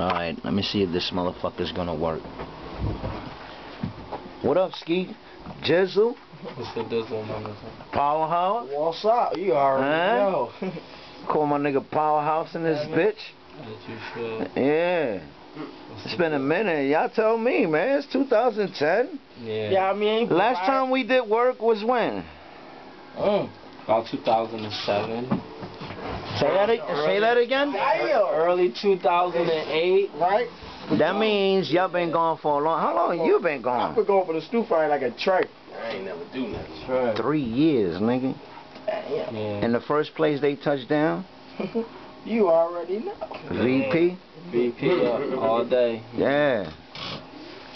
Alright, let me see if this motherfucker's gonna work. What up, Ski? Gizzle? What's the dizzle, man? Powerhouse? What's up? You already Huh? know. Call my nigga Powerhouse in this Yeah, bitch. That you should. Yeah. It's been a minute. Y'all tell me, man. It's 2010. Yeah. yeah, I mean. Last time we did work was when? Oh, About 2007. Say that, a- say that again? Early 2008. Right? That means y'all been gone for a long. How long you been I've been going for the stoop fight like a tray. I ain't never do nothing. Sure. Three years, nigga. Damn. Yeah. And the first place they touched down, you already know. VP. VP up all day. Yeah.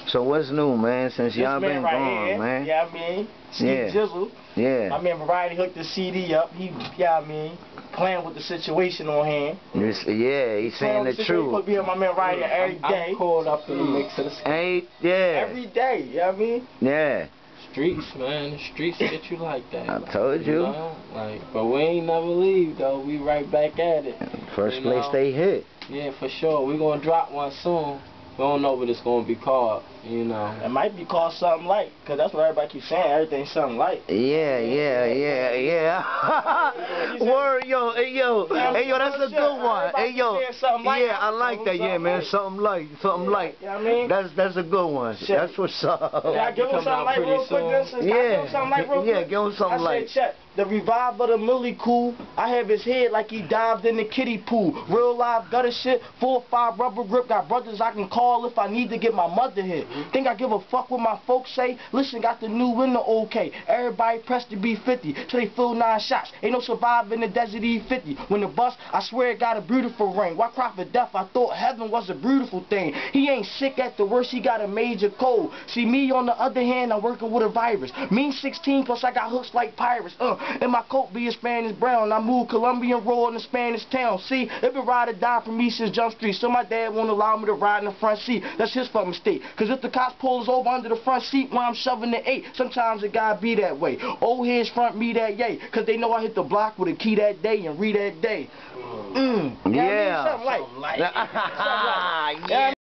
So what's new, man? Since y'all been right gone, here, man. Yeah, I mean. Steve Yeah. Gizzle. Yeah. I mean, Variety hooked the CD up. He, yeah, I mean, playing with the situation on hand. This- yeah, he's saying Playing the with situation. Supposed truth. to be on my man Variety every I'm, day. I'm caught up in the mix of the sk- Ain't yeah, Every day, you know what I mean? yeah. streets, man. The streets get you like that. I told you. know? Like, but we ain't never leave though. We right back at it. First You place know. they hit. Yeah, for sure. We gonna drop one soon. We don't know what it's gonna be called. You know. It might be called something light, because that's what everybody keeps saying. Everything's something light. Yeah, yeah, yeah, yeah. Word, yo, hey, yo, hey, yo, that's a good one. Hey, yo, yeah, I like that. Yeah, man, something light, something light. You know what I mean? That's that's a good one. That's what's up. Can I give him something out light real quick? soon. This is, give him something light real Yeah, give him something I light. said, check. The revive of the Millie cool. I have his head like he dived in the kiddie pool. Real live gutter shit. Four or five rubber grip. Got brothers I can call if I need to get my mother hit. Think I give a fuck what my folks say? Listen, got the new window okay. Everybody pressed to be 50. So they fill nine shots. Ain't no survive in the desert E50. When the bus, I swear it got a beautiful ring. Why cry for death? I thought heaven was a beautiful thing. He ain't sick at the worst. He got a major cold. See me on the other hand, I'm working with a virus. Mean 16 plus I got hooks like pirates. Uh, and my coat be a Spanish brown. I moved Colombian roll in a Spanish town. See, it been ride or die for me since Jump Street. So my dad won't allow me to ride in the front seat. That's his fucking mistake. Cause if the cops pull us over under the front seat while I'm shoving the eight, sometimes it gotta be that way. Old heads front me that yay. Cause they know I hit the block with a key that day and read that day. Mm. You know what I mean? Yeah. Something like. Something light. Something like. You know what I